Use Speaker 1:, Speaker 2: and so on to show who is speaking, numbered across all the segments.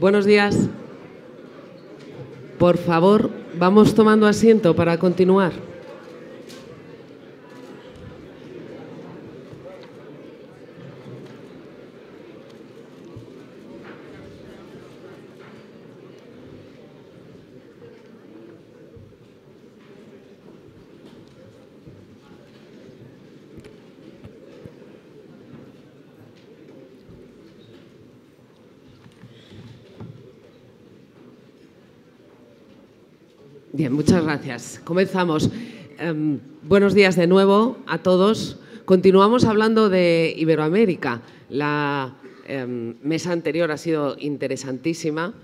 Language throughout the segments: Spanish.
Speaker 1: Buenos días. Por favor, vamos tomando asiento para continuar. Bien, muchas gracias. Comenzamos. Em, buenos días de nuevo a todos. Continuamos hablando de Iberoamérica. La em, mesa anterior ha sido interesantísima,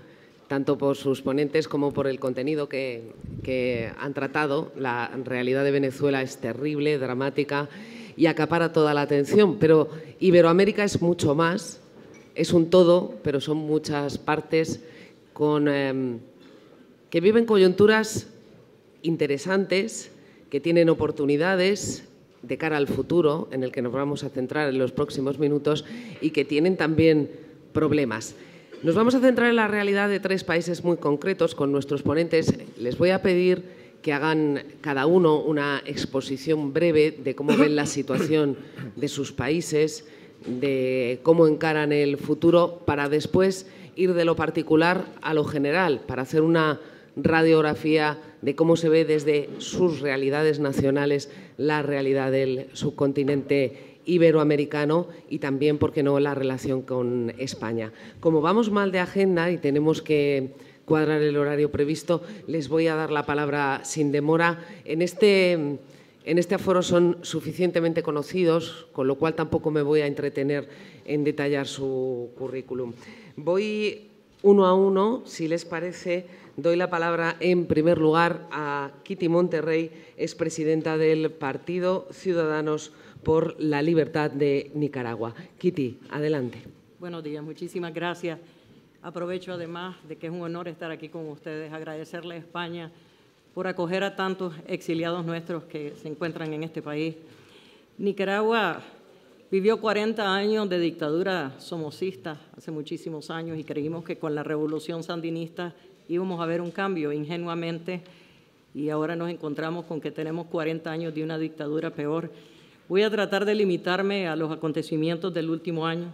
Speaker 1: tanto por sus ponentes como por el contenido que, han tratado. La realidad de Venezuela es terrible, dramática y acapara toda la atención, pero Iberoamérica es mucho más, es un todo, pero son muchas partes con em, que viven coyunturas interesantes, que tienen oportunidades de cara al futuro, en el que nos vamos a centrar en los próximos minutos, y que tienen también problemas. Nos vamos a centrar en la realidad de tres países muy concretos con nuestros ponentes. Les voy a pedir que hagan cada uno una exposición breve de cómo ven la situación de sus países, de cómo encaran el futuro, para después ir de lo particular a lo general, para hacer una radiografía de cómo se ve desde sus realidades nacionales la realidad del subcontinente iberoamericano y también, por qué no, la relación con España. Como vamos mal de agenda y tenemos que cuadrar el horario previsto, les voy a dar la palabra sin demora. En este, en este aforo son suficientemente conocidos, con lo cual tampoco me voy a entretener en detallar su currículum. Voy uno a uno, si les parece, Doy la palabra en primer lugar a Kitty Monterrey, es presidenta del Partido Ciudadanos por la Libertad de Nicaragua. Kitty, adelante.
Speaker 2: Buenos días, muchísimas gracias. Aprovecho además de que es un honor estar aquí con ustedes, agradecerle a España por acoger a tantos exiliados nuestros que se encuentran en este país. Nicaragua vivió 40 años de dictadura somocista hace muchísimos años y creímos que con la revolución sandinista íbamos a ver un cambio ingenuamente y ahora nos encontramos con que tenemos 40 años de una dictadura peor. Voy a tratar de limitarme a los acontecimientos del último año.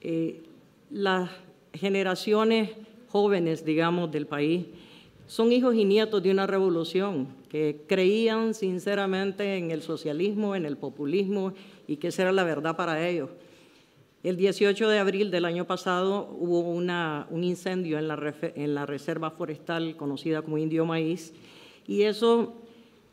Speaker 2: Eh, las generaciones jóvenes, digamos, del país son hijos y nietos de una revolución que creían sinceramente en el socialismo, en el populismo y que esa era la verdad para ellos. El 18 de abril del año pasado hubo un incendio en la, en la reserva forestal conocida como Indio Maíz y eso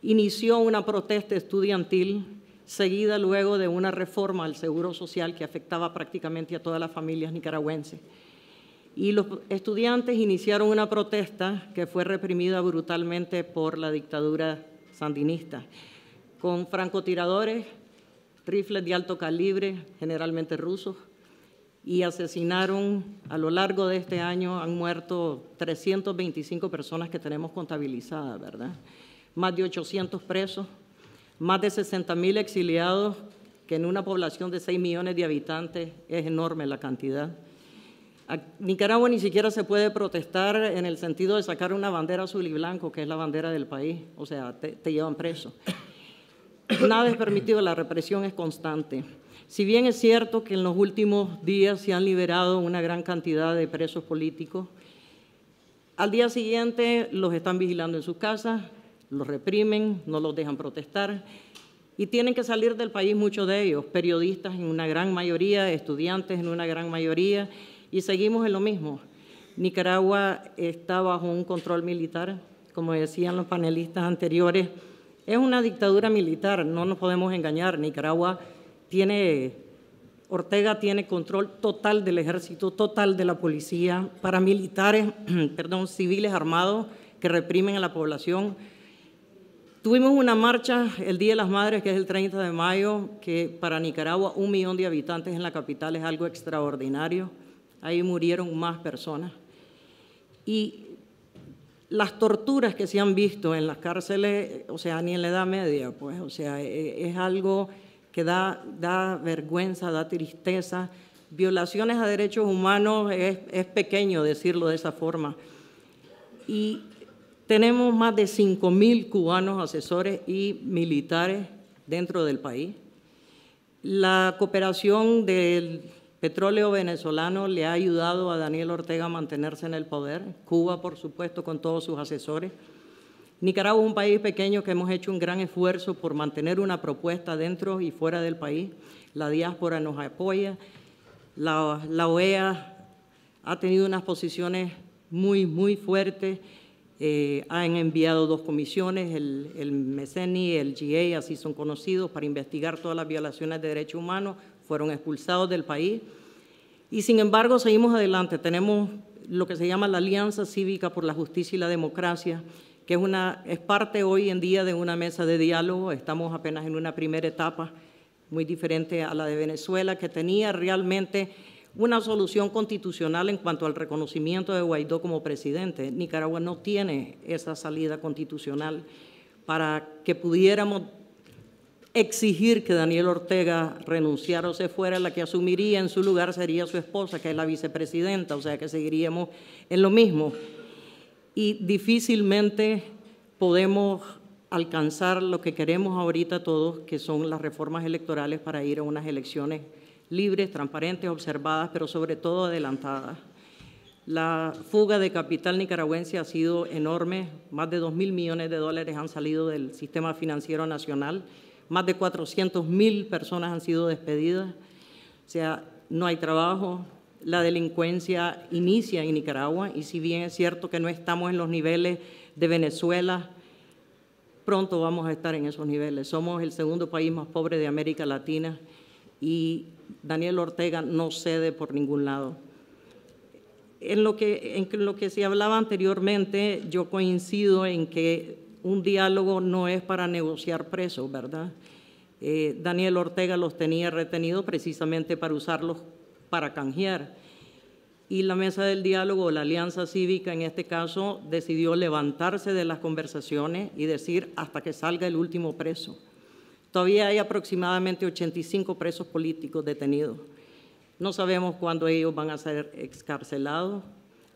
Speaker 2: inició una protesta estudiantil seguida luego de una reforma al seguro social que afectaba prácticamente a todas las familias nicaragüenses. Y los estudiantes iniciaron una protesta que fue reprimida brutalmente por la dictadura sandinista, con francotiradores rifles de alto calibre, generalmente rusos, y asesinaron a lo largo de este año, han muerto 325 personas que tenemos contabilizadas, ¿verdad? Más de 800 presos, más de 60 mil exiliados, que en una población de 6 millones de habitantes es enorme la cantidad. Nicaragua ni siquiera se puede protestar en el sentido de sacar una bandera azul y blanco, que es la bandera del país, o sea, te, llevan preso nada es permitido, la represión es constante. Si bien es cierto que en los últimos días se han liberado una gran cantidad de presos políticos, al día siguiente los están vigilando en sus casas, los reprimen, no los dejan protestar y tienen que salir del país muchos de ellos, periodistas en una gran mayoría, estudiantes en una gran mayoría, y seguimos en lo mismo. Nicaragua está bajo un control militar, como decían los panelistas anteriores, es una dictadura militar, no nos podemos engañar. Nicaragua tiene, Ortega tiene control total del ejército, total de la policía, paramilitares, perdón, civiles armados que reprimen a la población. Tuvimos una marcha el Día de las Madres, que es el 30 de mayo, que para Nicaragua un millón de habitantes en la capital es algo extraordinario. Ahí murieron más personas. Y las torturas que se han visto en las cárceles, o sea, ni en la Edad Media, pues, o sea, e, es algo que da, da vergüenza, da tristeza. violaciones a derechos humanos es, es pequeño decirlo de esa forma. Y tenemos más de 5.000 cubanos asesores y militares dentro del país. La cooperación del petróleo venezolano le ha ayudado a Daniel Ortega a mantenerse en el poder. Cuba, por supuesto, con todos sus asesores. Nicaragua es un país pequeño que hemos hecho un gran esfuerzo por mantener una propuesta dentro y fuera del país. La diáspora nos apoya. La, OEA ha tenido unas posiciones muy, muy fuertes eh, han enviado dos comisiones, el, el MECENI y el GA, así son conocidos, para investigar todas las violaciones de derechos humanos, fueron expulsados del país. Y sin embargo, seguimos adelante. Tenemos lo que se llama la Alianza Cívica por la Justicia y la Democracia, que es, una, es parte hoy en día de una mesa de diálogo. Estamos apenas en una primera etapa muy diferente a la de Venezuela, que tenía realmente una solución constitucional en cuanto al reconocimiento de Guaidó como presidente. Nicaragua no tiene esa salida constitucional para que pudiéramos exigir que Daniel Ortega renunciara o se fuera, la que asumiría en su lugar sería su esposa, que es la vicepresidenta, o sea que seguiríamos en lo mismo. Y difícilmente podemos alcanzar lo que queremos ahorita todos, que son las reformas electorales para ir a unas elecciones libres, transparentes, observadas, pero sobre todo adelantadas. La fuga de capital nicaragüense ha sido enorme, más de 2 mil millones de dólares han salido del sistema financiero nacional, más de 400 mil personas han sido despedidas, o sea, no hay trabajo, la delincuencia inicia en Nicaragua y si bien es cierto que no estamos en los niveles de Venezuela, pronto vamos a estar en esos niveles. Somos el segundo país más pobre de América Latina y Daniel Ortega no cede por ningún lado. En lo que, en lo que se hablaba anteriormente, yo coincido en que un diálogo no es para negociar presos, ¿verdad? Eh, Daniel Ortega los tenía retenidos precisamente para usarlos para canjear. Y la mesa del diálogo, la alianza cívica en este caso, decidió levantarse de las conversaciones y decir hasta que salga el último preso. Todavía hay aproximadamente 85 presos políticos detenidos. No sabemos cuándo ellos van a ser excarcelados.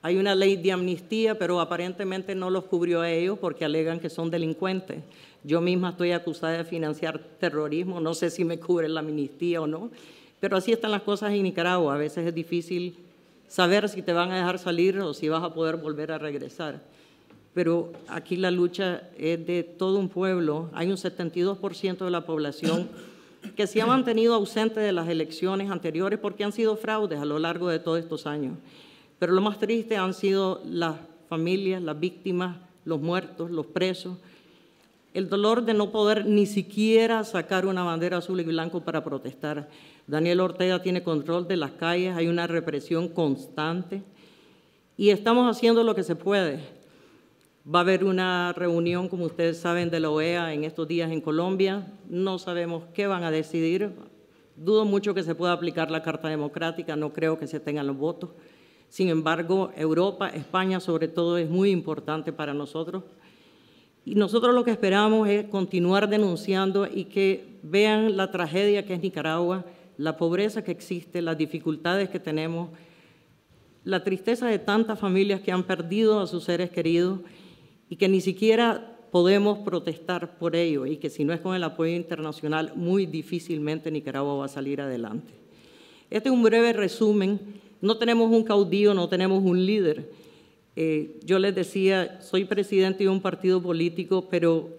Speaker 2: Hay una ley de amnistía, pero aparentemente no los cubrió a ellos porque alegan que son delincuentes. Yo misma estoy acusada de financiar terrorismo, no sé si me cubre la amnistía o no, pero así están las cosas en Nicaragua. A veces es difícil saber si te van a dejar salir o si vas a poder volver a regresar pero aquí la lucha es de todo un pueblo. Hay un 72% de la población que se ha mantenido ausente de las elecciones anteriores porque han sido fraudes a lo largo de todos estos años. Pero lo más triste han sido las familias, las víctimas, los muertos, los presos. El dolor de no poder ni siquiera sacar una bandera azul y blanco para protestar. Daniel Ortega tiene control de las calles, hay una represión constante y estamos haciendo lo que se puede Va a haber una reunión, como ustedes saben, de la OEA en estos días en Colombia. No sabemos qué van a decidir. Dudo mucho que se pueda aplicar la Carta Democrática, no creo que se tengan los votos. Sin embargo, Europa, España sobre todo, es muy importante para nosotros. Y nosotros lo que esperamos es continuar denunciando y que vean la tragedia que es Nicaragua, la pobreza que existe, las dificultades que tenemos, la tristeza de tantas familias que han perdido a sus seres queridos y que ni siquiera podemos protestar por ello y que si no es con el apoyo internacional, muy difícilmente Nicaragua va a salir adelante. Este es un breve resumen. No tenemos un caudillo, no tenemos un líder. Eh, yo les decía, soy presidente de un partido político, pero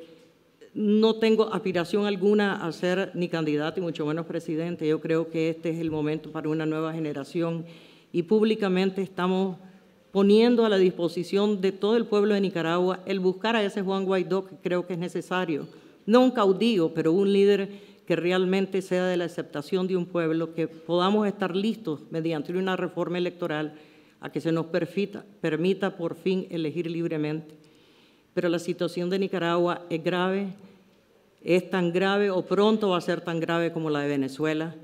Speaker 2: no tengo aspiración alguna a ser ni candidato y mucho menos presidente. Yo creo que este es el momento para una nueva generación y públicamente estamos poniendo a la disposición de todo el pueblo de Nicaragua el buscar a ese Juan Guaidó que creo que es necesario. No un caudillo, pero un líder que realmente sea de la aceptación de un pueblo, que podamos estar listos mediante una reforma electoral a que se nos permita, por fin elegir libremente. Pero la situación de Nicaragua es grave, es tan grave o pronto va a ser tan grave como la de Venezuela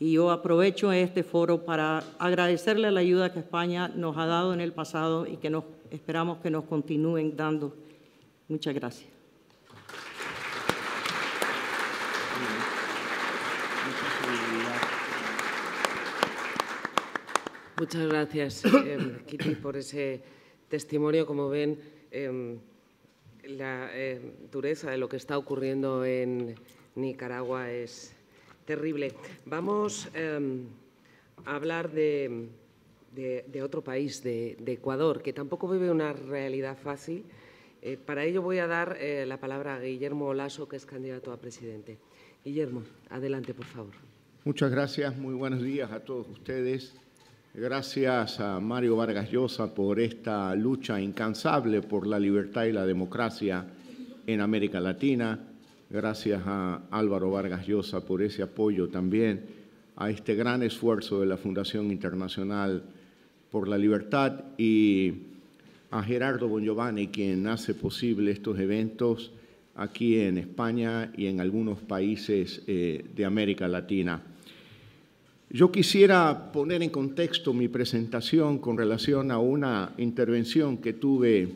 Speaker 2: y yo aprovecho este foro para agradecerle la ayuda que España nos ha dado en el pasado y que esperamos que nos continúen dando. Muchas gracias.
Speaker 1: Muchas gracias, eh, Kitty, por ese testimonio. Como ven, em, la eh, dureza de lo que está ocurriendo en Nicaragua es terrible. Vamos a hablar de, otro país, de, Ecuador, que tampoco vive una realidad fácil. Eh, para ello voy a dar eh, la palabra a Guillermo Lasso, que es candidato a presidente. Guillermo, adelante, por favor.
Speaker 3: Muchas gracias, muy buenos días a todos ustedes. Gracias a Mario Vargas Llosa por esta lucha incansable por la libertad y la democracia en América Latina. Gracias a Álvaro Vargas Llosa por ese apoyo también a este gran esfuerzo de la Fundación Internacional por la Libertad y a Gerardo Bongiovanni, quien hace posible estos eventos aquí en España y en algunos países eh, de América Latina. Yo quisiera poner en contexto mi presentación con relación a una intervención que tuve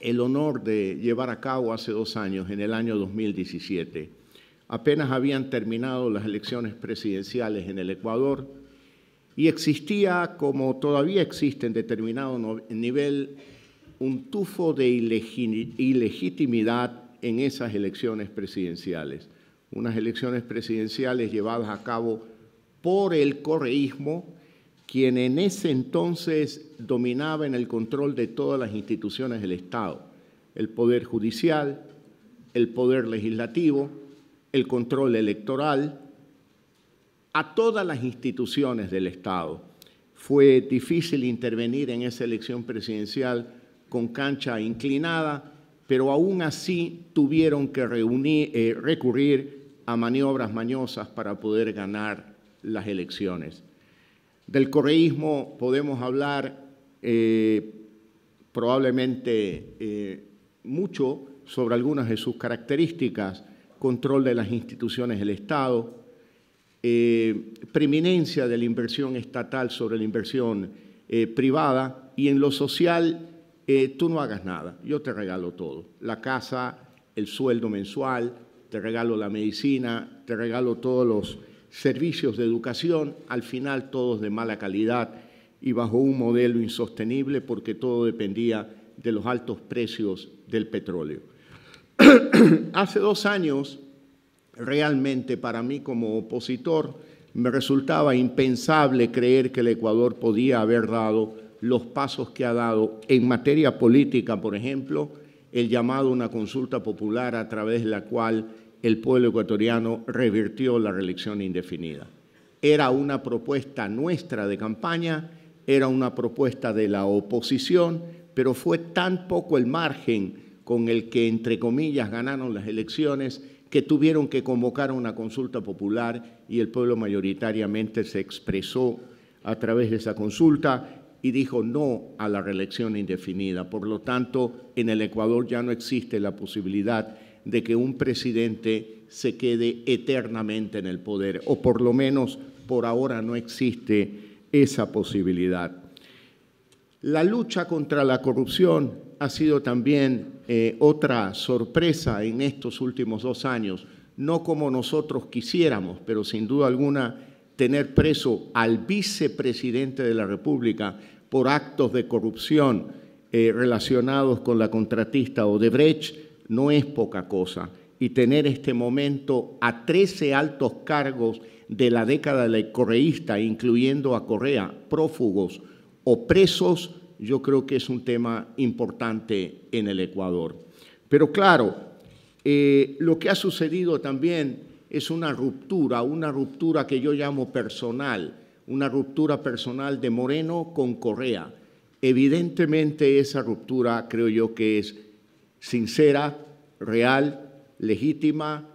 Speaker 3: el honor de llevar a cabo hace dos años, en el año 2017. Apenas habían terminado las elecciones presidenciales en el Ecuador y existía, como todavía existe en determinado nivel, un tufo de ilegitimidad en esas elecciones presidenciales. Unas elecciones presidenciales llevadas a cabo por el correísmo, quien en ese entonces dominaba en el control de todas las instituciones del Estado, el poder judicial, el poder legislativo, el control electoral, a todas las instituciones del Estado. Fue difícil intervenir en esa elección presidencial con cancha inclinada, pero aún así tuvieron que eh, recurrir a maniobras mañosas para poder ganar las elecciones. Del correísmo podemos hablar eh, probablemente eh, mucho sobre algunas de sus características, control de las instituciones del Estado, preeminencia de la inversión estatal sobre la inversión privada y en lo social tú no hagas nada, yo te regalo todo, la casa, el sueldo mensual, te regalo la medicina, te regalo todos los servicios de educación, al final todos de mala calidad y bajo un modelo insostenible porque todo dependía de los altos precios del petróleo. Hace dos años, realmente para mí como opositor, me resultaba impensable creer que el Ecuador podía haber dado los pasos que ha dado en materia política, por ejemplo, el llamado a una consulta popular a través de la cual el pueblo ecuatoriano revirtió la reelección indefinida. Era una propuesta nuestra de campaña, era una propuesta de la oposición, pero fue tan poco el margen con el que, entre comillas, ganaron las elecciones que tuvieron que convocar una consulta popular y el pueblo mayoritariamente se expresó a través de esa consulta y dijo no a la reelección indefinida. Por lo tanto, en el Ecuador ya no existe la posibilidad de que un presidente se quede eternamente en el poder, o por lo menos por ahora no existe esa posibilidad. La lucha contra la corrupción ha sido también eh, otra sorpresa en estos últimos dos años, no como nosotros quisiéramos, pero sin duda alguna tener preso al vicepresidente de la República por actos de corrupción eh, relacionados con la contratista Odebrecht no es poca cosa. Y tener este momento a 13 altos cargos de la década del correísta, incluyendo a Correa, prófugos o presos, yo creo que es un tema importante en el Ecuador. Pero claro, eh, lo que ha sucedido también es una ruptura, una ruptura que yo llamo personal, una ruptura personal de Moreno con Correa. Evidentemente esa ruptura creo yo que es sincera, real, legítima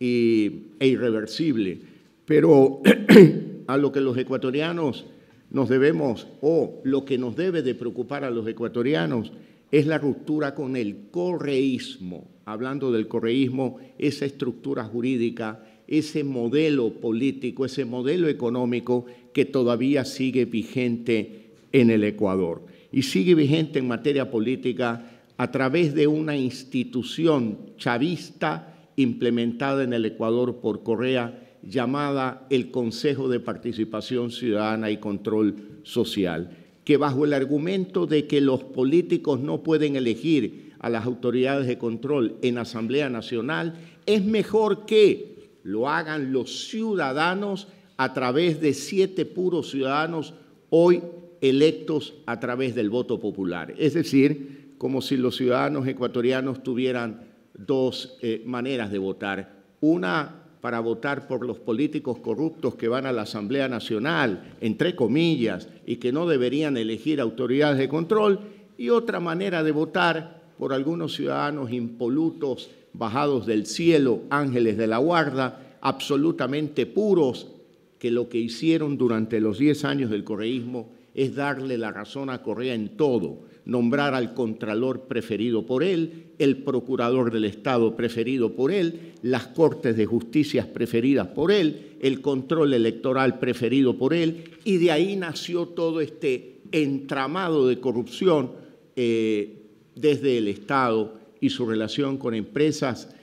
Speaker 3: e irreversible. Pero a lo que los ecuatorianos nos debemos, o lo que nos debe de preocupar a los ecuatorianos, es la ruptura con el correísmo. Hablando del correísmo, esa estructura jurídica, ese modelo político, ese modelo económico que todavía sigue vigente en el Ecuador. Y sigue vigente en materia política a través de una institución chavista implementada en el Ecuador por Correa llamada el Consejo de Participación Ciudadana y Control social, que bajo el argumento de que los políticos no pueden elegir a las autoridades de control en Asamblea Nacional, es mejor que lo hagan los ciudadanos a través de siete puros ciudadanos hoy electos a través del voto popular. Es decir, como si los ciudadanos ecuatorianos tuvieran dos eh, maneras de votar. Una para votar por los políticos corruptos que van a la Asamblea Nacional, entre comillas, y que no deberían elegir autoridades de control, y otra manera de votar por algunos ciudadanos impolutos, bajados del cielo, ángeles de la guarda, absolutamente puros, que lo que hicieron durante los diez años del correísmo es darle la razón a Correa en todo, nombrar al contralor preferido por él, el procurador del Estado preferido por él, las cortes de justicia preferidas por él, el control electoral preferido por él, y de ahí nació todo este entramado de corrupción eh, desde el Estado y su relación con empresas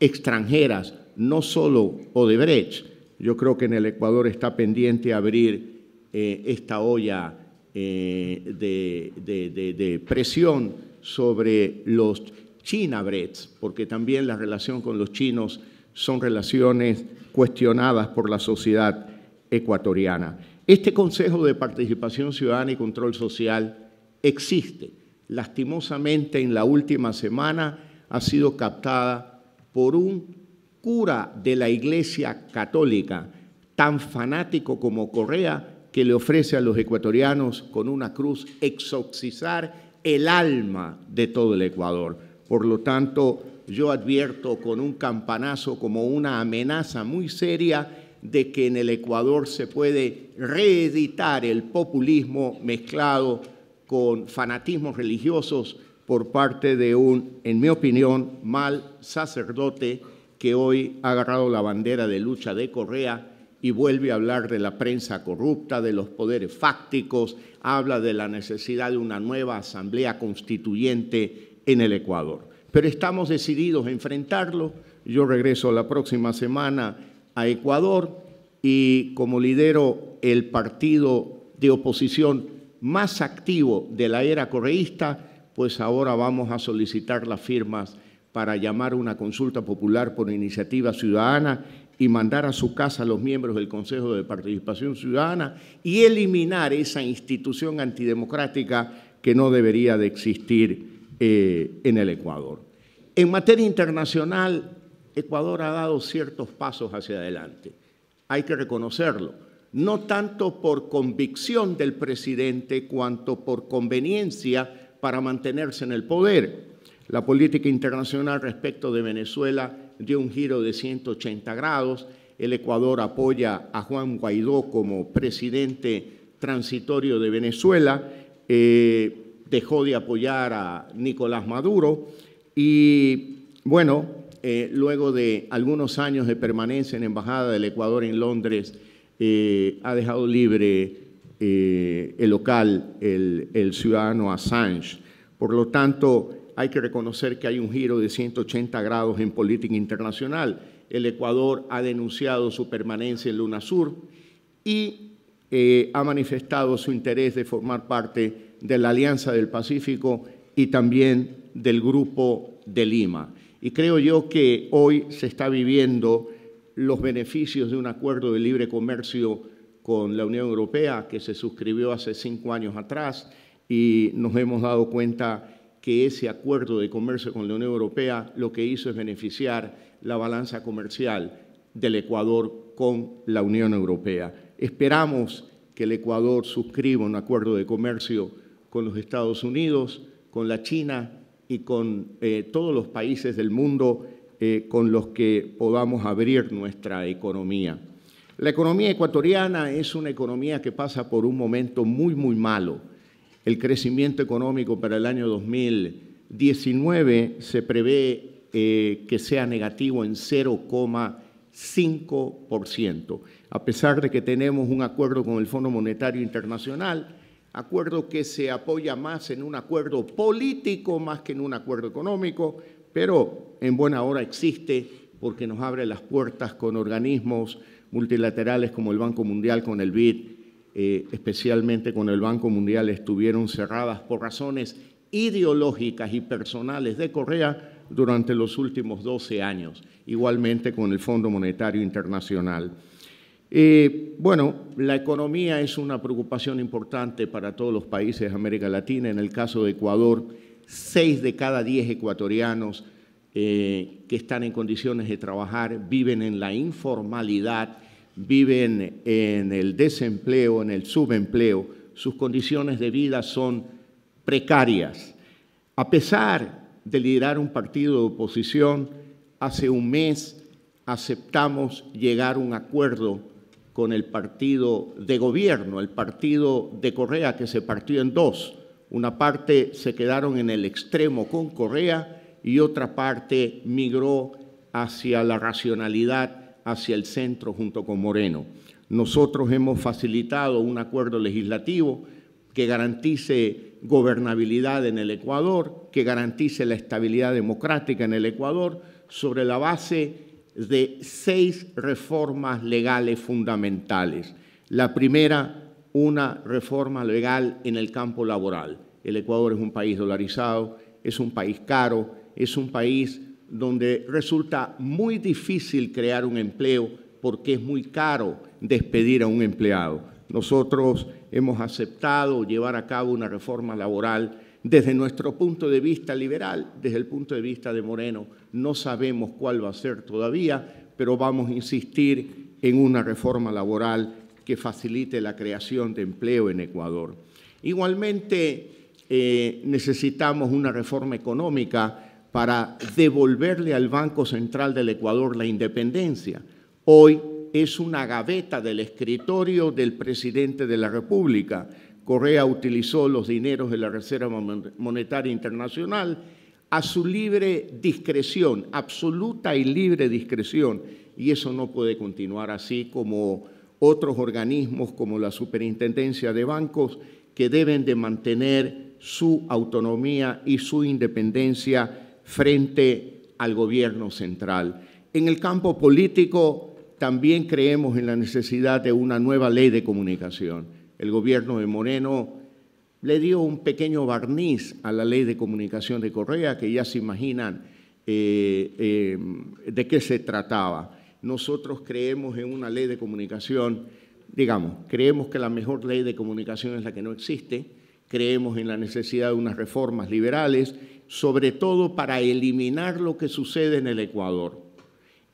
Speaker 3: extranjeras, no solo Odebrecht. Yo creo que en el Ecuador está pendiente abrir eh, esta olla eh, de, presión sobre los Chinabrets, porque también la relación con los chinos son relaciones cuestionadas por la sociedad ecuatoriana. Este Consejo de Participación Ciudadana y Control Social existe. Lastimosamente, en la última semana ha sido captada por un cura de la Iglesia Católica, tan fanático como Correa, que le ofrece a los ecuatorianos con una cruz exorcizar el alma de todo el Ecuador. Por lo tanto, yo advierto con un campanazo como una amenaza muy seria de que en el Ecuador se puede reeditar el populismo mezclado con fanatismos religiosos por parte de un, en mi opinión, mal sacerdote que hoy ha agarrado la bandera de lucha de Correa y vuelve a hablar de la prensa corrupta, de los poderes fácticos, habla de la necesidad de una nueva asamblea constituyente en el Ecuador. Pero estamos decididos a enfrentarlo. Yo regreso la próxima semana a Ecuador y como lidero el partido de oposición más activo de la era correísta, pues ahora vamos a solicitar las firmas para llamar una consulta popular por iniciativa ciudadana y mandar a su casa a los miembros del Consejo de Participación Ciudadana y eliminar esa institución antidemocrática que no debería de existir eh, en el Ecuador. En materia internacional, Ecuador ha dado ciertos pasos hacia adelante. Hay que reconocerlo, no tanto por convicción del presidente cuanto por conveniencia para mantenerse en el poder. La política internacional respecto de Venezuela dio un giro de 180 grados. El Ecuador apoya a Juan Guaidó como presidente transitorio de Venezuela, eh, dejó de apoyar a Nicolás Maduro y, bueno, eh, luego de algunos años de permanencia en Embajada del Ecuador en Londres, eh, ha dejado libre el local, el, ciudadano Assange. Por lo tanto, hay que reconocer que hay un giro de 180 grados en política internacional. El Ecuador ha denunciado su permanencia en Luna Sur y eh, ha manifestado su interés de formar parte de la Alianza del Pacífico y también del Grupo de Lima. Y creo yo que hoy se está viviendo los beneficios de un acuerdo de libre comercio con la Unión Europea que se suscribió hace cinco años atrás y nos hemos dado cuenta que ese acuerdo de comercio con la Unión Europea lo que hizo es beneficiar la balanza comercial del Ecuador con la Unión Europea. Esperamos que el Ecuador suscriba un acuerdo de comercio con los Estados Unidos, con la China y con eh, todos los países del mundo eh, con los que podamos abrir nuestra economía. La economía ecuatoriana es una economía que pasa por un momento muy, muy malo el crecimiento económico para el año 2019 se prevé eh, que sea negativo en 0,5%, a pesar de que tenemos un acuerdo con el Fondo Monetario Internacional, acuerdo que se apoya más en un acuerdo político más que en un acuerdo económico, pero en buena hora existe porque nos abre las puertas con organismos multilaterales como el Banco Mundial, con el BID, eh, especialmente con el Banco Mundial, estuvieron cerradas por razones ideológicas y personales de Corea durante los últimos 12 años, igualmente con el Fondo Monetario Internacional. Eh, bueno, la economía es una preocupación importante para todos los países de América Latina. En el caso de Ecuador, seis de cada diez ecuatorianos eh, que están en condiciones de trabajar viven en la informalidad, viven en el desempleo, en el subempleo. Sus condiciones de vida son precarias. A pesar de liderar un partido de oposición, hace un mes aceptamos llegar a un acuerdo con el partido de gobierno, el partido de Correa, que se partió en dos. Una parte se quedaron en el extremo con Correa y otra parte migró hacia la racionalidad, hacia el centro junto con Moreno. Nosotros hemos facilitado un acuerdo legislativo que garantice gobernabilidad en el Ecuador, que garantice la estabilidad democrática en el Ecuador, sobre la base de seis reformas legales fundamentales. La primera, una reforma legal en el campo laboral. El Ecuador es un país dolarizado, es un país caro, es un país donde resulta muy difícil crear un empleo porque es muy caro despedir a un empleado. Nosotros hemos aceptado llevar a cabo una reforma laboral desde nuestro punto de vista liberal, desde el punto de vista de Moreno, no sabemos cuál va a ser todavía, pero vamos a insistir en una reforma laboral que facilite la creación de empleo en Ecuador. Igualmente, eh, necesitamos una reforma económica para devolverle al Banco Central del Ecuador la independencia. Hoy es una gaveta del escritorio del presidente de la República Correa utilizó los dineros de la Reserva Monetaria Internacional a su libre discreción, absoluta y libre discreción, y eso no puede continuar así como otros organismos como la Superintendencia de Bancos que deben de mantener su autonomía y su independencia frente al gobierno central. En el campo político también creemos en la necesidad de una nueva ley de comunicación el gobierno de Moreno le dio un pequeño barniz a la ley de comunicación de Correa, que ya se imaginan eh, eh, de qué se trataba. Nosotros creemos en una ley de comunicación, digamos, creemos que la mejor ley de comunicación es la que no existe, creemos en la necesidad de unas reformas liberales, sobre todo para eliminar lo que sucede en el Ecuador.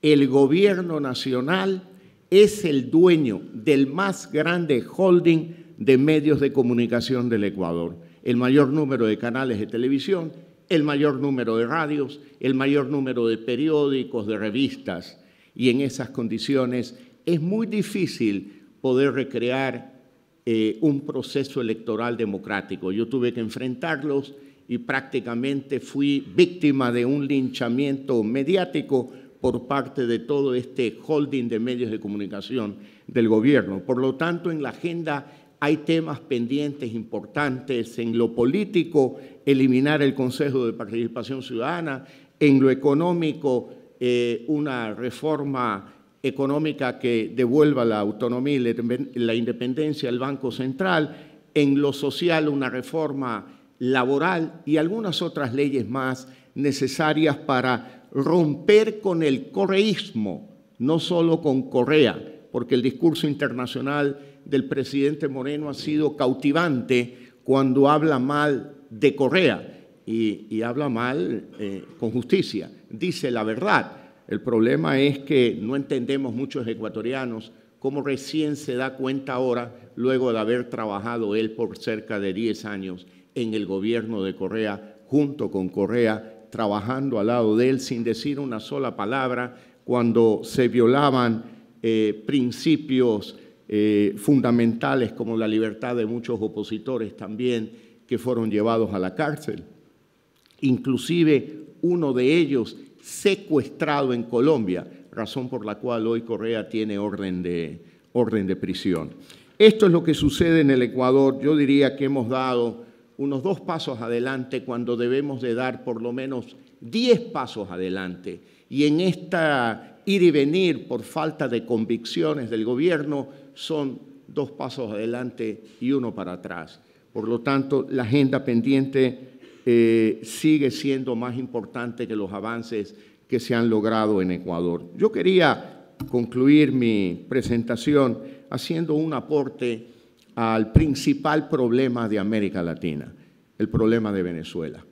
Speaker 3: El gobierno nacional es el dueño del más grande holding de medios de comunicación del Ecuador, el mayor número de canales de televisión, el mayor número de radios, el mayor número de periódicos, de revistas, y en esas condiciones es muy difícil poder recrear eh, un proceso electoral democrático. Yo tuve que enfrentarlos y prácticamente fui víctima de un linchamiento mediático por parte de todo este holding de medios de comunicación del gobierno. Por lo tanto, en la agenda hay temas pendientes importantes en lo político, eliminar el Consejo de Participación Ciudadana, en lo económico, eh, una reforma económica que devuelva la autonomía y la independencia al Banco Central, en lo social una reforma laboral y algunas otras leyes más necesarias para romper con el correísmo, no solo con Correa, porque el discurso internacional del presidente Moreno ha sido cautivante cuando habla mal de Correa y, habla mal eh, con justicia, dice la verdad. El problema es que no entendemos muchos ecuatorianos cómo recién se da cuenta ahora, luego de haber trabajado él por cerca de 10 años en el gobierno de Correa, junto con Correa, trabajando al lado de él sin decir una sola palabra cuando se violaban eh, principios eh, fundamentales como la libertad de muchos opositores también que fueron llevados a la cárcel. Inclusive uno de ellos secuestrado en Colombia, razón por la cual hoy Correa tiene orden de, orden de prisión. Esto es lo que sucede en el Ecuador. Yo diría que hemos dado unos dos pasos adelante cuando debemos de dar por lo menos diez pasos adelante. Y en esta ir y venir por falta de convicciones del gobierno son dos pasos adelante y uno para atrás. Por lo tanto, la agenda pendiente eh, sigue siendo más importante que los avances que se han logrado en Ecuador. Yo quería concluir mi presentación haciendo un aporte al principal problema de América Latina, el problema de Venezuela.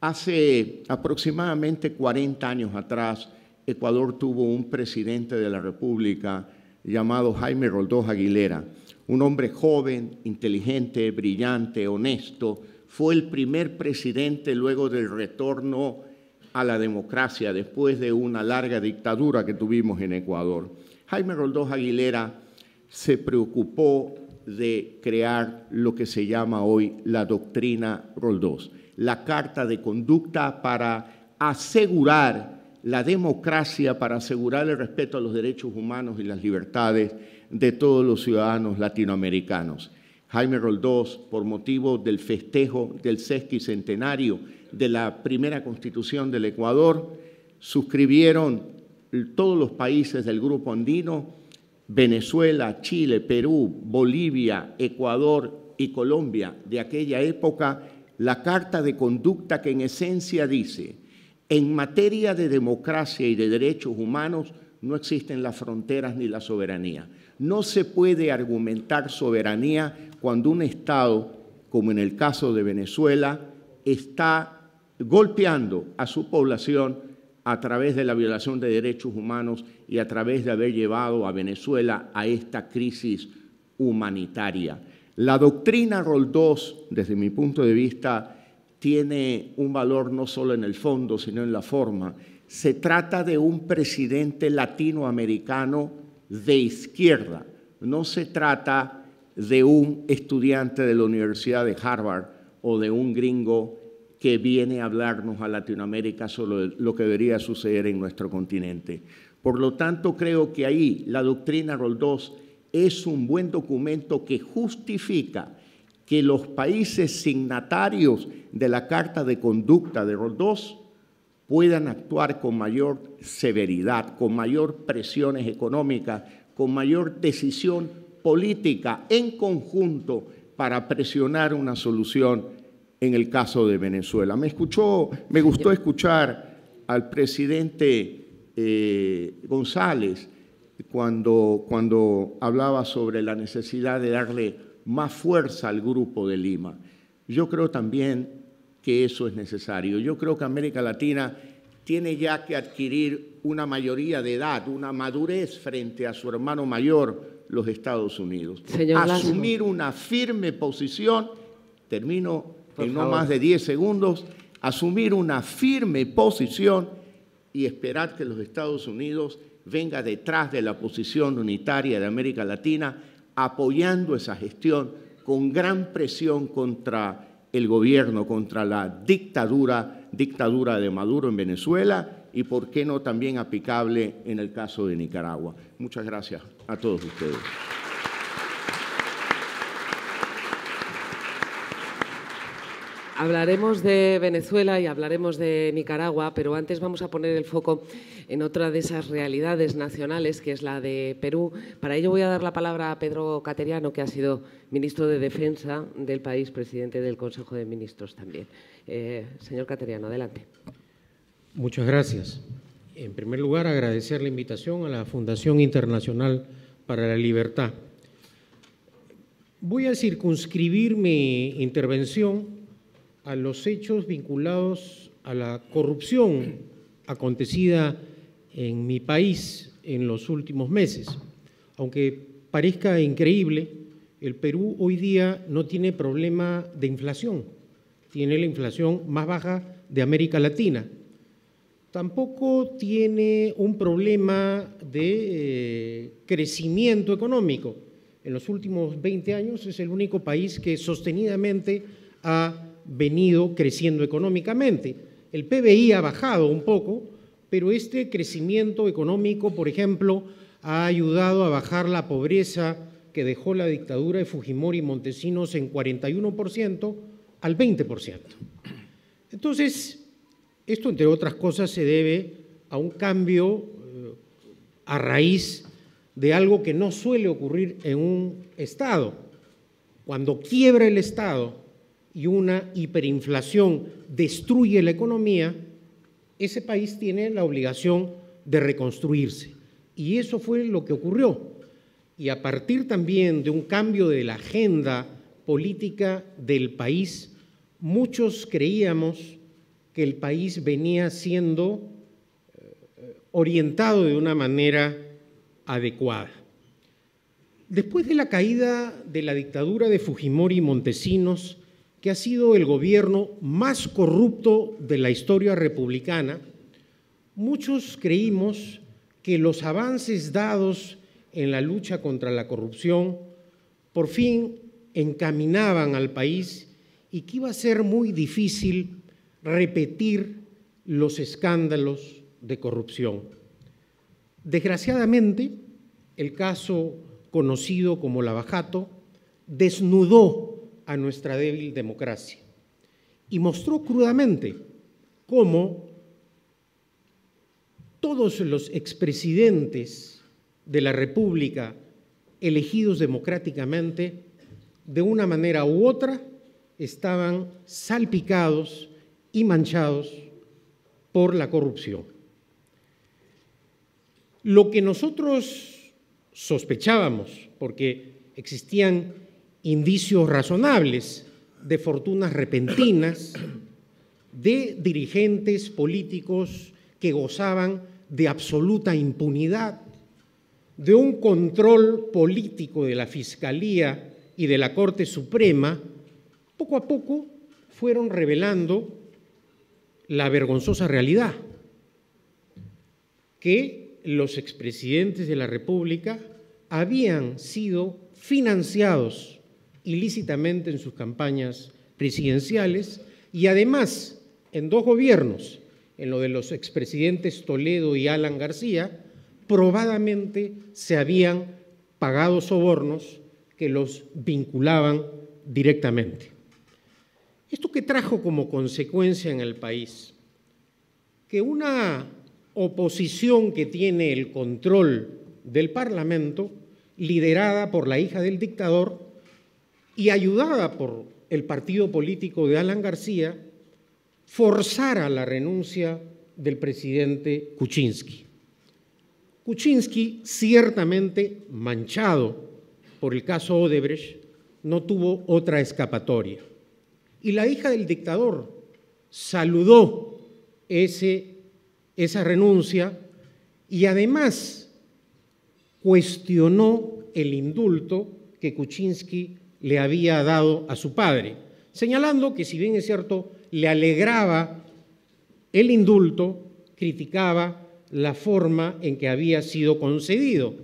Speaker 3: Hace aproximadamente 40 años atrás, Ecuador tuvo un presidente de la República llamado Jaime Roldós Aguilera, un hombre joven, inteligente, brillante, honesto, fue el primer presidente luego del retorno a la democracia después de una larga dictadura que tuvimos en Ecuador. Jaime Roldós Aguilera se preocupó de crear lo que se llama hoy la doctrina Roldós, la carta de conducta para asegurar la democracia, para asegurar el respeto a los derechos humanos y las libertades de todos los ciudadanos latinoamericanos. Jaime Roldós, por motivo del festejo del sesquicentenario de la primera constitución del Ecuador, suscribieron todos los países del grupo andino, Venezuela, Chile, Perú, Bolivia, Ecuador y Colombia de aquella época, la carta de conducta que en esencia dice, en materia de democracia y de derechos humanos no existen las fronteras ni la soberanía. No se puede argumentar soberanía cuando un Estado, como en el caso de Venezuela, está golpeando a su población a través de la violación de derechos humanos y a través de haber llevado a Venezuela a esta crisis humanitaria. La doctrina Roldós, desde mi punto de vista, tiene un valor no solo en el fondo, sino en la forma. Se trata de un presidente latinoamericano de izquierda. No se trata de un estudiante de la Universidad de Harvard o de un gringo que viene a hablarnos a Latinoamérica sobre lo que debería suceder en nuestro continente. Por lo tanto, creo que ahí la doctrina Roldós es un buen documento que justifica que los países signatarios de la Carta de Conducta de Roldós puedan actuar con mayor severidad, con mayor presiones económicas, con mayor decisión política en conjunto para presionar una solución en el caso de Venezuela. Me escuchó, me gustó escuchar al presidente eh, González cuando, cuando hablaba sobre la necesidad de darle más fuerza al grupo de Lima. Yo creo también que eso es necesario. Yo creo que América Latina tiene ya que adquirir una mayoría de edad, una madurez frente a su hermano mayor, los Estados Unidos. Asumir una firme posición, termino en no más de 10 segundos, asumir una firme posición y esperar que los Estados Unidos venga detrás de la posición unitaria de América Latina, apoyando esa gestión con gran presión contra el gobierno, contra la dictadura, dictadura de Maduro en Venezuela y, por qué no, también aplicable en el caso de Nicaragua. Muchas gracias a todos ustedes.
Speaker 1: Hablaremos de Venezuela y hablaremos de Nicaragua, pero antes vamos a poner el foco en otra de esas realidades nacionales, que es la de Perú. Para ello voy a dar la palabra a Pedro Cateriano, que ha sido ministro de Defensa del país, presidente del Consejo de Ministros también. Eh, señor Cateriano, adelante.
Speaker 4: Muchas gracias. En primer lugar, agradecer la invitación a la Fundación Internacional para la Libertad. Voy a circunscribir mi intervención a los hechos vinculados a la corrupción acontecida en mi país en los últimos meses. Aunque parezca increíble, el Perú hoy día no tiene problema de inflación, tiene la inflación más baja de América Latina. Tampoco tiene un problema de eh, crecimiento económico. En los últimos 20 años es el único país que sostenidamente ha venido creciendo económicamente. El PBI ha bajado un poco, pero este crecimiento económico, por ejemplo, ha ayudado a bajar la pobreza que dejó la dictadura de Fujimori y Montesinos en 41% al 20%. Entonces, esto, entre otras cosas, se debe a un cambio eh, a raíz de algo que no suele ocurrir en un Estado. Cuando quiebra el Estado y una hiperinflación destruye la economía, ese país tiene la obligación de reconstruirse. Y eso fue lo que ocurrió. Y a partir también de un cambio de la agenda política del país, muchos creíamos que el país venía siendo eh, orientado de una manera adecuada. Después de la caída de la dictadura de Fujimori y Montesinos, que ha sido el gobierno más corrupto de la historia republicana, muchos creímos que los avances dados en la lucha contra la corrupción por fin encaminaban al país y que iba a ser muy difícil repetir los escándalos de corrupción. Desgraciadamente, el caso conocido como Lavajato desnudó a nuestra débil democracia y mostró crudamente cómo todos los expresidentes de la República elegidos democráticamente, de una manera u otra, estaban salpicados y manchados por la corrupción. Lo que nosotros sospechábamos, porque existían indicios razonables de fortunas repentinas, de dirigentes políticos que gozaban de absoluta impunidad, de un control político de la Fiscalía y de la Corte Suprema, poco a poco fueron revelando la vergonzosa realidad que los expresidentes de la República habían sido financiados ilícitamente en sus campañas presidenciales y además en dos gobiernos, en lo de los expresidentes Toledo y Alan García, probadamente se habían pagado sobornos que los vinculaban directamente. ¿Esto qué trajo como consecuencia en el país? Que una oposición que tiene el control del Parlamento, liderada por la hija del dictador y ayudada por el partido político de Alan García, forzara la renuncia del presidente Kuczynski. Kuczynski, ciertamente manchado por el caso Odebrecht, no tuvo otra escapatoria. Y la hija del dictador saludó esa renuncia y además cuestionó el indulto que Kuczynski le había dado a su padre, señalando que si bien es cierto, le alegraba el indulto, criticaba la forma en que había sido concedido,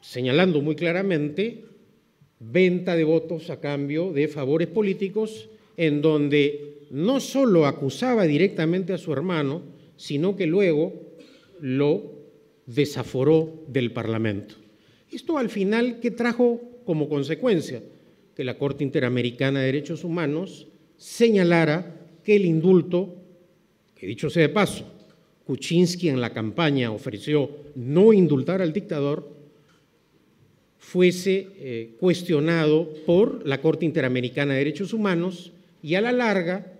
Speaker 4: señalando muy claramente venta de votos a cambio de favores políticos, en donde no solo acusaba directamente a su hermano, sino que luego lo desaforó del Parlamento. Esto al final, ¿qué trajo como consecuencia? Que la Corte Interamericana de Derechos Humanos señalara que el indulto, que dicho sea de paso, Kuczynski en la campaña ofreció no indultar al dictador, fuese eh, cuestionado por la Corte Interamericana de Derechos Humanos y a la larga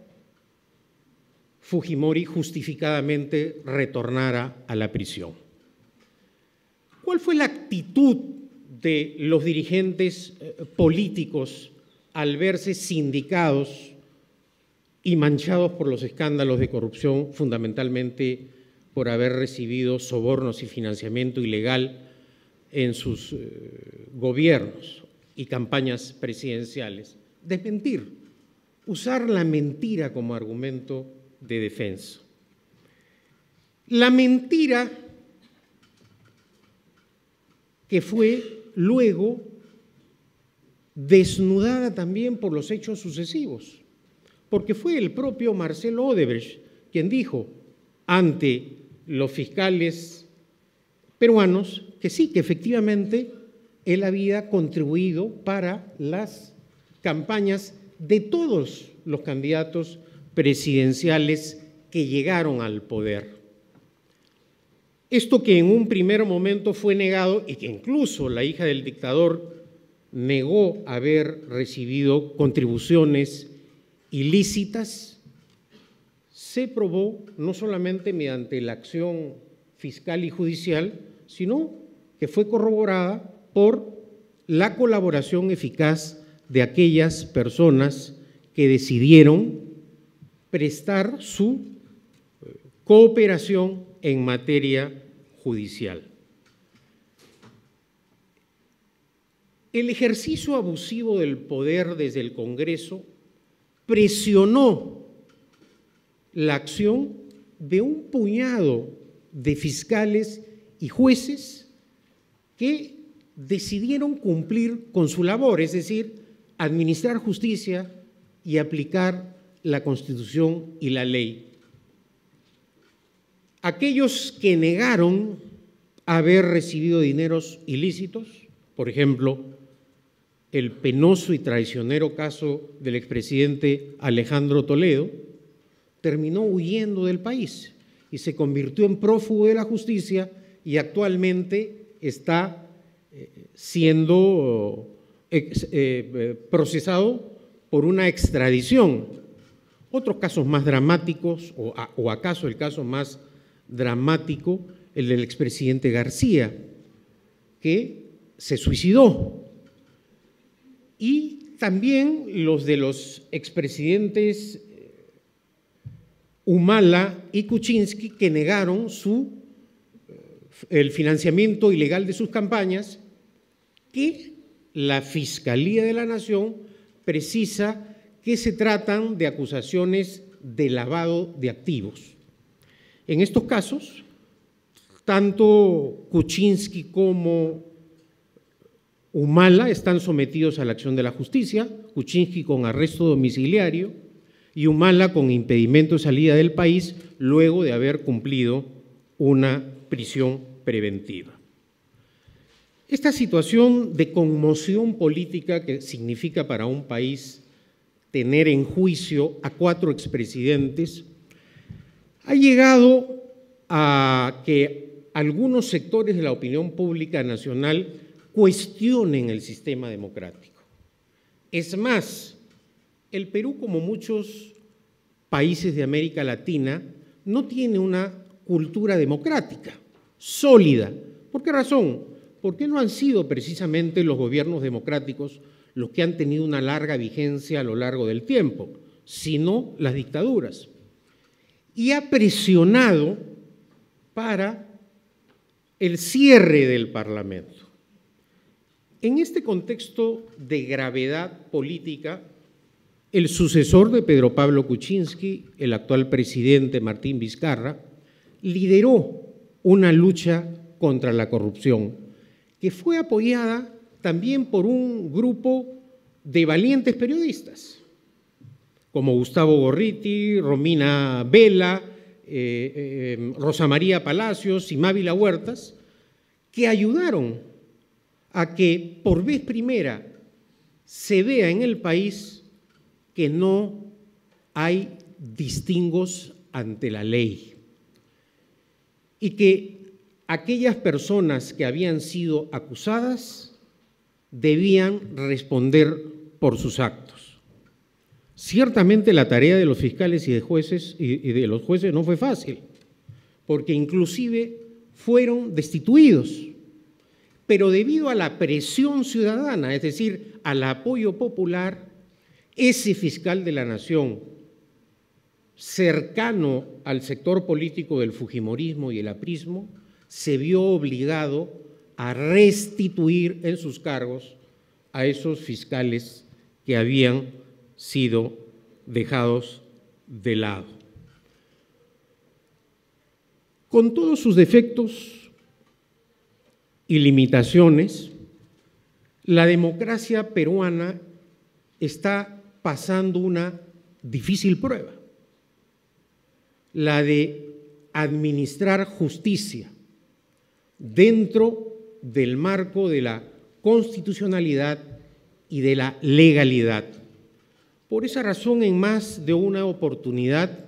Speaker 4: Fujimori justificadamente retornara a la prisión. ¿Cuál fue la actitud de los dirigentes eh, políticos al verse sindicados y manchados por los escándalos de corrupción, fundamentalmente por haber recibido sobornos y financiamiento ilegal en sus eh, gobiernos y campañas presidenciales. Desmentir, usar la mentira como argumento de defensa. La mentira que fue luego desnudada también por los hechos sucesivos, porque fue el propio Marcelo Odebrecht quien dijo ante los fiscales peruanos que sí, que efectivamente él había contribuido para las campañas de todos los candidatos presidenciales que llegaron al poder. Esto que en un primer momento fue negado y que incluso la hija del dictador negó haber recibido contribuciones ilícitas, se probó no solamente mediante la acción fiscal y judicial, sino que fue corroborada por la colaboración eficaz de aquellas personas que decidieron prestar su eh, cooperación en materia judicial. El ejercicio abusivo del poder desde el Congreso presionó la acción de un puñado de fiscales y jueces que decidieron cumplir con su labor, es decir, administrar justicia y aplicar la Constitución y la ley. Aquellos que negaron haber recibido dineros ilícitos, por ejemplo, el penoso y traicionero caso del expresidente Alejandro Toledo, terminó huyendo del país y se convirtió en prófugo de la justicia y actualmente está eh, siendo eh, eh, procesado por una extradición. Otros casos más dramáticos, o, acaso el caso más dramático, el del expresidente García, que se suicidó. Y también los de los expresidentes Humala y Kuczynski, que negaron su, el financiamiento ilegal de sus campañas, que la Fiscalía de la Nación precisa que se tratan de acusaciones de lavado de activos. En estos casos, tanto Kuczynski como Humala están sometidos a la acción de la justicia, Kuczynski con arresto domiciliario y Humala con impedimento de salida del país luego de haber cumplido una prisión preventiva. Esta situación de conmoción política que significa para un país tener en juicio a cuatro expresidentes ha llegado a que algunos sectores de la opinión pública nacional cuestionen el sistema democrático. Es más, el Perú, como muchos países de América Latina, no tiene una cultura democrática sólida. ¿Por qué razón? Porque no han sido precisamente los gobiernos democráticos los que han tenido una larga vigencia a lo largo del tiempo, sino las dictaduras. Y ha presionado para el cierre del Parlamento. En este contexto de gravedad política, el sucesor de Pedro Pablo Kuczynski, el actual presidente Martín Vizcarra, lideró una lucha contra la corrupción, que fue apoyada también por un grupo de valientes periodistas, como Gustavo Gorriti, Romina Vela, eh, eh, Rosa María Palacios y Mávila Huertas, que ayudaron a que por vez primera se vea en el país que no hay distingos ante la ley y que aquellas personas que habían sido acusadas debían responder por sus actos. Ciertamente la tarea de los fiscales y de jueces y de los jueces no fue fácil, porque inclusive fueron destituidos, pero debido a la presión ciudadana, es decir, al apoyo popular, ese fiscal de la nación, cercano al sector político del Fujimorismo y el aprismo, se vio obligado a restituir en sus cargos a esos fiscales que habían sido dejados de lado. Con todos sus defectos y limitaciones, la democracia peruana está pasando una difícil prueba, la de administrar justicia dentro del marco de la constitucionalidad y de la legalidad. Por esa razón, en más de una oportunidad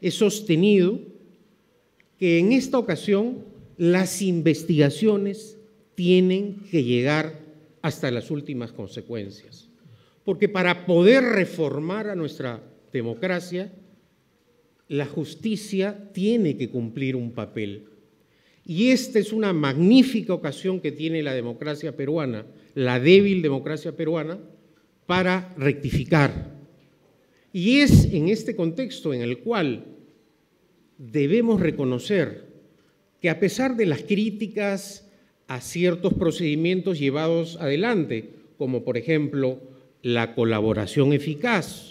Speaker 4: he sostenido que en esta ocasión las investigaciones tienen que llegar hasta las últimas consecuencias. Porque para poder reformar a nuestra democracia, la justicia tiene que cumplir un papel. Y esta es una magnífica ocasión que tiene la democracia peruana, la débil democracia peruana, para rectificar. Y es en este contexto en el cual debemos reconocer que a pesar de las críticas a ciertos procedimientos llevados adelante, como por ejemplo la colaboración eficaz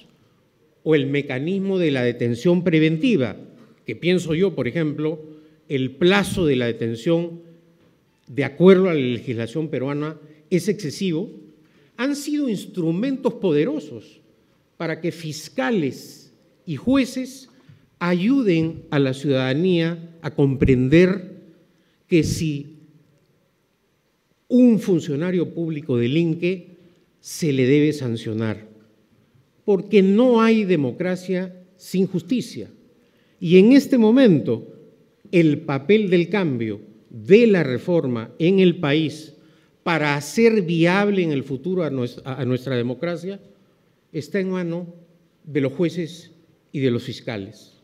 Speaker 4: o el mecanismo de la detención preventiva, que pienso yo, por ejemplo, el plazo de la detención, de acuerdo a la legislación peruana, es excesivo, han sido instrumentos poderosos para que fiscales y jueces ayuden a la ciudadanía a comprender que si un funcionario público delinque, se le debe sancionar, porque no hay democracia sin justicia. Y en este momento, el papel del cambio de la reforma en el país para hacer viable en el futuro a nuestra, democracia está en mano de los jueces y de los fiscales.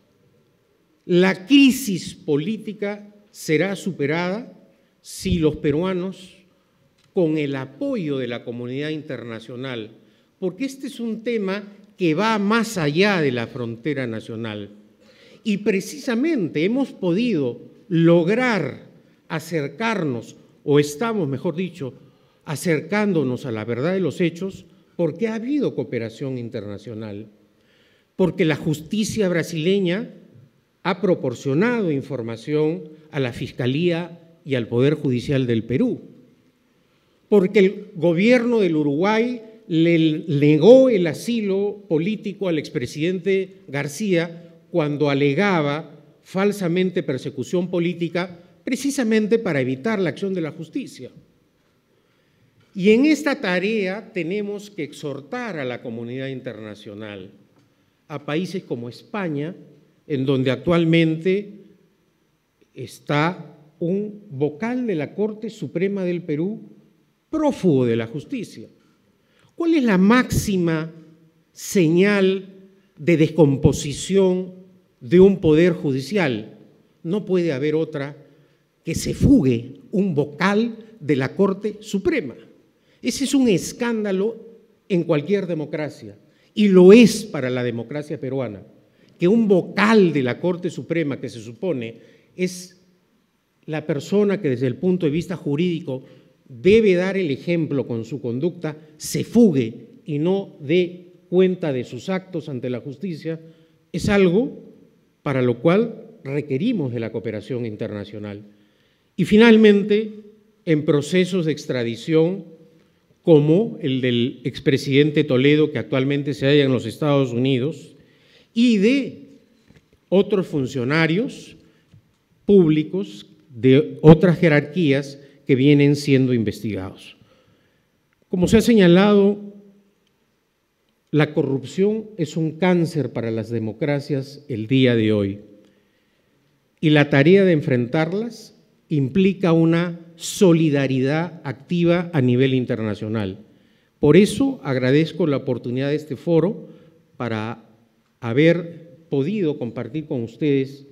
Speaker 4: La crisis política será superada si los peruanos, con el apoyo de la comunidad internacional, porque este es un tema que va más allá de la frontera nacional, y precisamente hemos podido lograr acercarnos, o estamos, mejor dicho, acercándonos a la verdad de los hechos, porque ha habido cooperación internacional, porque la justicia brasileña ha proporcionado información a la Fiscalía y al Poder Judicial del Perú, porque el gobierno del Uruguay le negó el asilo político al expresidente García cuando alegaba falsamente persecución política precisamente para evitar la acción de la justicia. Y en esta tarea tenemos que exhortar a la comunidad internacional, a países como España, en donde actualmente está un vocal de la Corte Suprema del Perú prófugo de la justicia. ¿Cuál es la máxima señal de descomposición de un poder judicial. No puede haber otra que se fugue un vocal de la Corte Suprema. Ese es un escándalo en cualquier democracia y lo es para la democracia peruana, que un vocal de la Corte Suprema, que se supone es la persona que desde el punto de vista jurídico debe dar el ejemplo con su conducta, se fugue y no dé cuenta de sus actos ante la justicia, es algo para lo cual requerimos de la cooperación internacional. Y finalmente, en procesos de extradición como el del expresidente Toledo, que actualmente se halla en los Estados Unidos, y de otros funcionarios públicos de otras jerarquías que vienen siendo investigados. Como se ha señalado, la corrupción es un cáncer para las democracias el día de hoy y la tarea de enfrentarlas implica una solidaridad activa a nivel internacional. Por eso agradezco la oportunidad de este foro para haber podido compartir con ustedes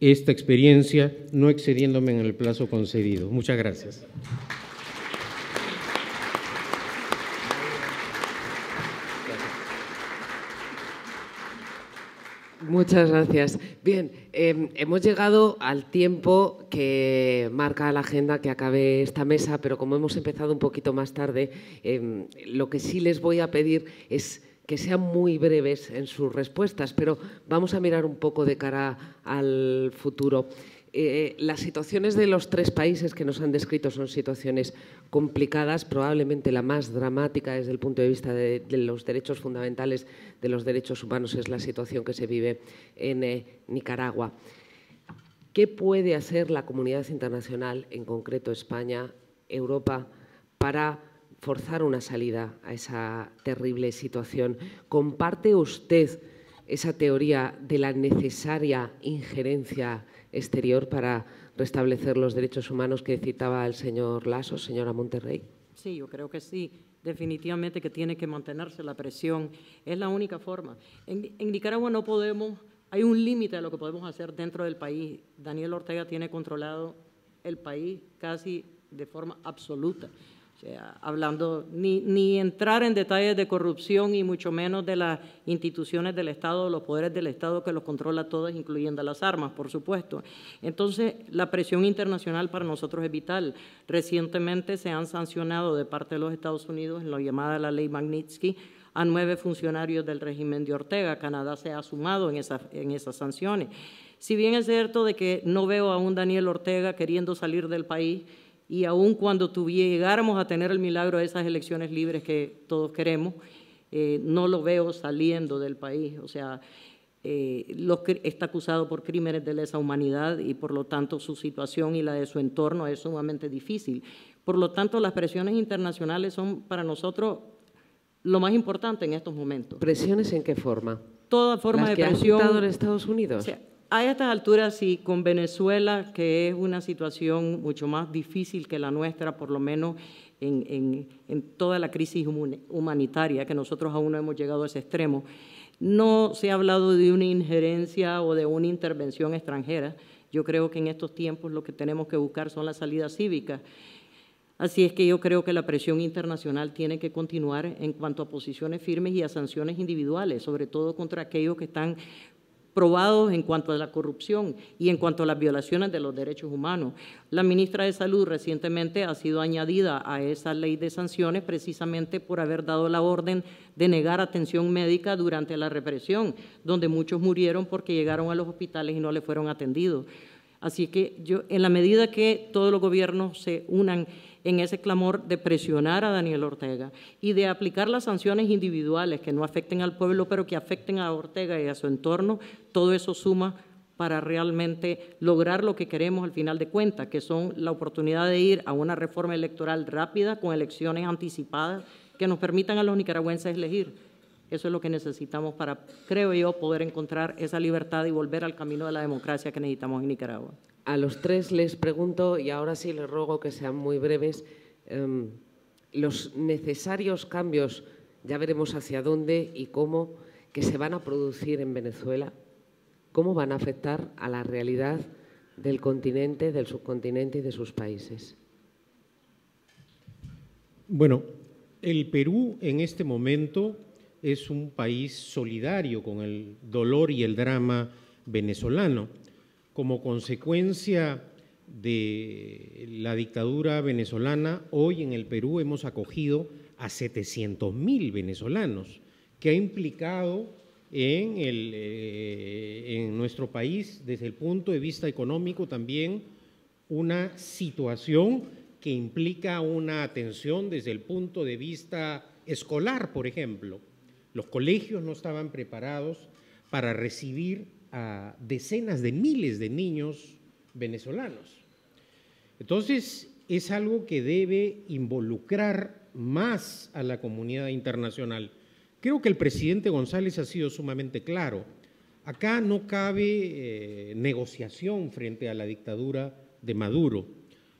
Speaker 4: esta experiencia, no excediéndome en el plazo concedido. Muchas gracias.
Speaker 1: Muchas gracias. Bien, em, hemos llegado al tiempo que marca la agenda que acabe esta mesa, pero como hemos empezado un poquito más tarde, em, lo que sí les voy a pedir es que sean muy breves en sus respuestas, pero vamos a mirar un poco de cara al futuro. Eh, las situaciones de los tres países que nos han descrito son situaciones complicadas, probablemente la más dramática desde el punto de vista de, los derechos fundamentales, de los derechos humanos, es la situación que se vive en eh, Nicaragua. ¿Qué puede hacer la comunidad internacional, en concreto España, Europa, para forzar una salida a esa terrible situación? ¿Comparte usted esa teoría de la necesaria injerencia exterior para restablecer los derechos humanos que citaba el señor Lasso, señora Monterrey?
Speaker 2: Sí, yo creo que sí. Definitivamente que tiene que mantenerse la presión. Es la única forma. En, en Nicaragua no podemos, hay un límite a lo que podemos hacer dentro del país. Daniel Ortega tiene controlado el país casi de forma absoluta hablando, ni, ni, entrar en detalles de corrupción y mucho menos de las instituciones del Estado, los poderes del Estado que los controla todos, incluyendo las armas, por supuesto. Entonces, la presión internacional para nosotros es vital. Recientemente se han sancionado de parte de los Estados Unidos, en lo llamada la ley Magnitsky, a nueve funcionarios del régimen de Ortega. Canadá se ha sumado en, en esas sanciones. Si bien es cierto de que no veo a un Daniel Ortega queriendo salir del país, y aun cuando llegáramos a tener el milagro de esas elecciones libres que todos queremos, eh, no lo veo saliendo del país. O sea, eh, está acusado por crímenes de lesa humanidad y por lo tanto su situación y la de su entorno es sumamente difícil. Por lo tanto, las presiones internacionales son para nosotros lo más importante en estos momentos.
Speaker 1: ¿Presiones en qué forma?
Speaker 2: Toda forma de presión.
Speaker 1: en Estados Unidos?
Speaker 2: A estas alturas, sí, con Venezuela, que es una situación mucho más difícil que la nuestra, por lo menos en, toda la crisis humanitaria, que nosotros aún no hemos llegado a ese extremo, no se ha hablado de una injerencia o de una intervención extranjera. Yo creo que en estos tiempos lo que tenemos que buscar son las salidas cívicas. Así es que yo creo que la presión internacional tiene que continuar en cuanto a posiciones firmes y a sanciones individuales, sobre todo contra aquellos que están probados en cuanto a la corrupción y en cuanto a las violaciones de los derechos humanos. La ministra de Salud recientemente ha sido añadida a esa ley de sanciones precisamente por haber dado la orden de negar atención médica durante la represión, donde muchos murieron porque llegaron a los hospitales y no le fueron atendidos. Así que yo, en la medida que todos los gobiernos se unan en ese clamor de presionar a Daniel Ortega y de aplicar las sanciones individuales que no afecten al pueblo, pero que afecten a Ortega y a su entorno, todo eso suma para realmente lograr lo que queremos al final de cuentas, que son la oportunidad de ir a una reforma electoral rápida con elecciones anticipadas que nos permitan a los nicaragüenses elegir. Eso es lo que necesitamos para, creo yo, poder encontrar esa libertad y volver al camino de la democracia que necesitamos en Nicaragua.
Speaker 1: A los tres les pregunto, y ahora sí les ruego que sean muy breves, em, los necesarios cambios, ya veremos hacia dónde y cómo, que se van a producir en Venezuela, cómo van a afectar a la realidad del continente, del subcontinente y de sus países.
Speaker 4: Bueno, el Perú en este momento es un país solidario con el dolor y el drama venezolano como consecuencia de la dictadura venezolana, hoy en el Perú hemos acogido a 700 mil venezolanos, que ha implicado en, eh, en nuestro país, desde el punto de vista económico, también una situación que implica una atención desde el punto de vista escolar, por ejemplo. Los colegios no estaban preparados para recibir a decenas de miles de niños venezolanos. Entonces, es algo que debe involucrar más a la comunidad internacional. Creo que el presidente González ha sido sumamente claro. Acá no cabe eh, negociación frente a la dictadura de Maduro.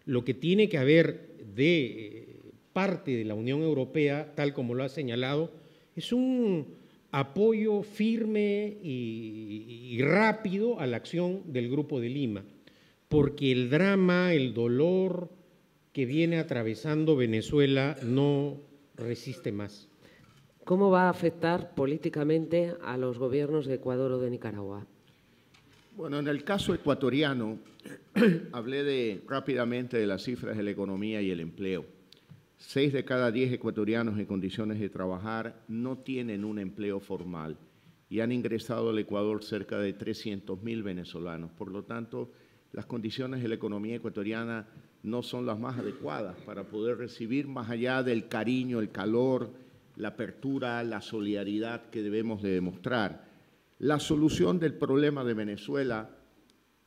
Speaker 4: Lo que tiene que haber de eh, parte de la Unión Europea, tal como lo ha señalado, es un apoyo firme y, rápido a la acción del Grupo de Lima, porque el drama, el dolor que viene atravesando Venezuela no resiste más.
Speaker 1: ¿Cómo va a afectar políticamente a los gobiernos de Ecuador o de Nicaragua?
Speaker 3: Bueno, en el caso ecuatoriano, hablé de, rápidamente de las cifras de la economía y el empleo. Seis de cada diez ecuatorianos en condiciones de trabajar no tienen un empleo formal y han ingresado al Ecuador cerca de 300 mil venezolanos. Por lo tanto, las condiciones de la economía ecuatoriana no son las más adecuadas para poder recibir más allá del cariño, el calor, la apertura, la solidaridad que debemos de demostrar. La solución del problema de Venezuela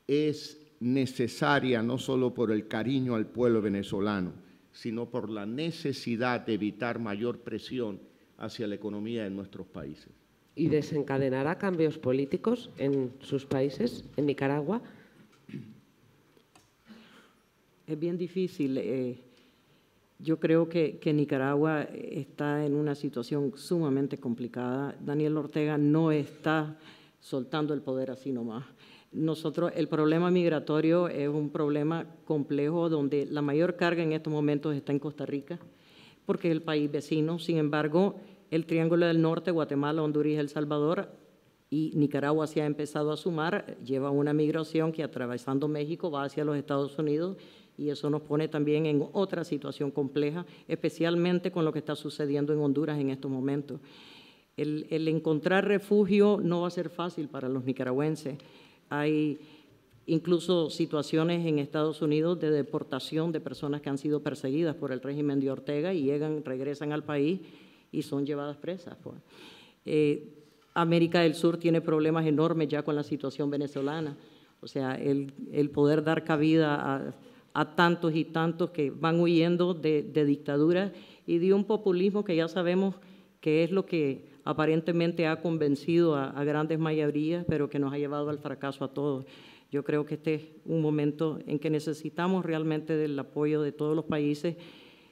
Speaker 3: es necesaria no solo por el cariño al pueblo venezolano, sino por la necesidad de evitar mayor presión hacia la economía de nuestros países.
Speaker 1: ¿Y desencadenará cambios políticos en sus países, en Nicaragua?
Speaker 2: es bien difícil. Eh, yo creo que, que, Nicaragua está en una situación sumamente complicada. Daniel Ortega no está soltando el poder así nomás. Nosotros, el problema migratorio es un problema complejo donde la mayor carga en estos momentos está en Costa Rica, porque es el país vecino. Sin embargo, el Triángulo del Norte, Guatemala, Honduras y El Salvador, y Nicaragua se ha empezado a sumar, lleva una migración que atravesando México va hacia los Estados Unidos y eso nos pone también en otra situación compleja, especialmente con lo que está sucediendo en Honduras en estos momentos. El, el encontrar refugio no va a ser fácil para los nicaragüenses. Hay incluso situaciones en Estados Unidos de deportación de personas que han sido perseguidas por el régimen de Ortega y llegan, regresan al país y son llevadas presas. Pues. Eh, América del Sur tiene problemas enormes ya con la situación venezolana. O sea, el, poder dar cabida a, a, tantos y tantos que van huyendo de, de dictaduras y de un populismo que ya sabemos que es lo que aparentemente ha convencido a, grandes mayorías, pero que nos ha llevado al fracaso a todos. Yo creo que este es un momento en que necesitamos realmente del apoyo de todos los países,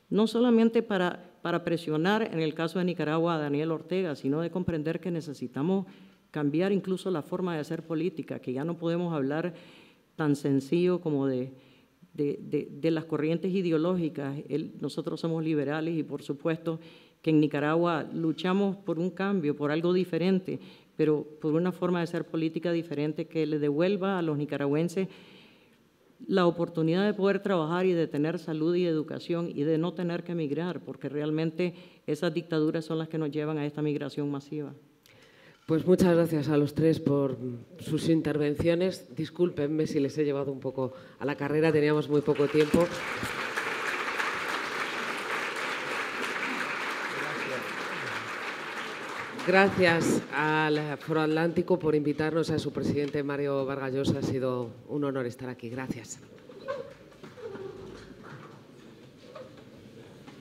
Speaker 2: no solamente para, para presionar, en el caso de Nicaragua, a Daniel Ortega, sino de comprender que necesitamos cambiar incluso la forma de hacer política, que ya no podemos hablar tan sencillo como de, de, de, las corrientes ideológicas. Nosotros somos liberales y por supuesto que en Nicaragua luchamos por un cambio, por algo diferente, pero por una forma de hacer política diferente que le devuelva a los nicaragüenses la oportunidad de poder trabajar y de tener salud y educación y de no tener que emigrar, porque realmente esas dictaduras son las que nos llevan a esta migración masiva.
Speaker 1: Pues muchas gracias a los tres por sus intervenciones. Discúlpenme si les he llevado un poco a la carrera, teníamos muy poco tiempo. Gracias al Foro Atlántico por invitarnos a su presidente Mario Vargas Llosa. Ha sido un honor estar aquí. Gracias.